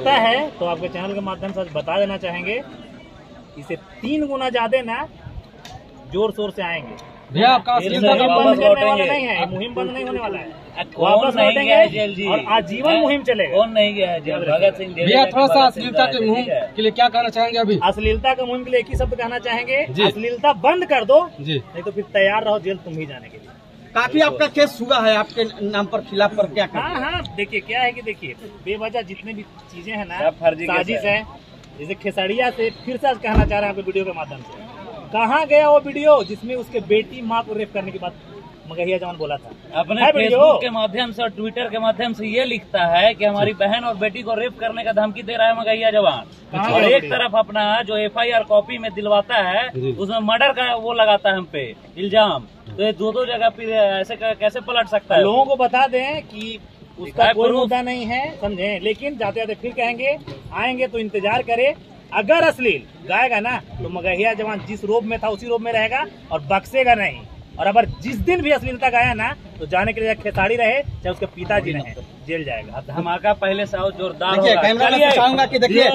पता है तो आपके चैनल के माध्यम से बता देना चाहेंगे इसे तीन गुना ज़्यादा ना ज़ोर शोर से आएँगे। भैया आपका मुहिम नहीं है मुहिम बंद नहीं होने वाला है। वापस नहीं लौटेंगे गया जी? और आजीवन मुहिम चलेगा। कौन नहीं गया जेल? भगत सिंह जेल भैया थोड़ा सा अश्लीलता के थे, मुँह ठीक है? के लिए क्या कहना चाहेंगे अभी? अश्लीलता का मुहिम के लिए एक ही शब्द कहना चाहेंगे। अश्लीलता बंद कर दो जी। नहीं तो फिर तैयार रहो जेल तुम ही जाने के लिए। काफ़ी आपका केस हुआ है आपके नाम पर खिलाफ पर क्या हाँ हाँ? देखिए क्या है कि देखिए बेवजह जितने भी चीज़ें हैं ना साजिश है। है जैसे खेसड़िया से फिर से कहना चाह रहे हैं आपके वीडियो के माध्यम से। कहाँ गया वो वीडियो जिसमें उसके बेटी माँ को रेप करने की बात मगहिया जवान बोला था। अपने? फेसबुक के माध्यम से और ट्विटर के माध्यम से ये लिखता है कि हमारी बहन और बेटी को रेप करने का धमकी दे रहा है मगैया जवान। और एक तरफ़ अपना जो एफआईआर कॉपी में दिलवाता है। उसमें मर्डर का वो लगाता है हम पे इल्ज़ाम। तो ये दो दो जगह पे ऐसे कैसे पलट सकता है? लोगों को बता दें कि उसका कोई मुद्दा नहीं है समझे। लेकिन जाते जाते फिर कहेंगे आएँगे तो इंतज़ार करे। अगर अश्लील गाएगा ना तो मगहिया जवान जिस रोब में था उसी रोब में रहेगा और बक्सेगा नहीं। और अगर जिस दिन भी अश्लीलता गाया ना तो जाने के लिए खेताड़ी रहे चाहे उसके पिताजी रहे जेल जाएगा। धमाका पहले से और जोरदार होगा। कि देखिए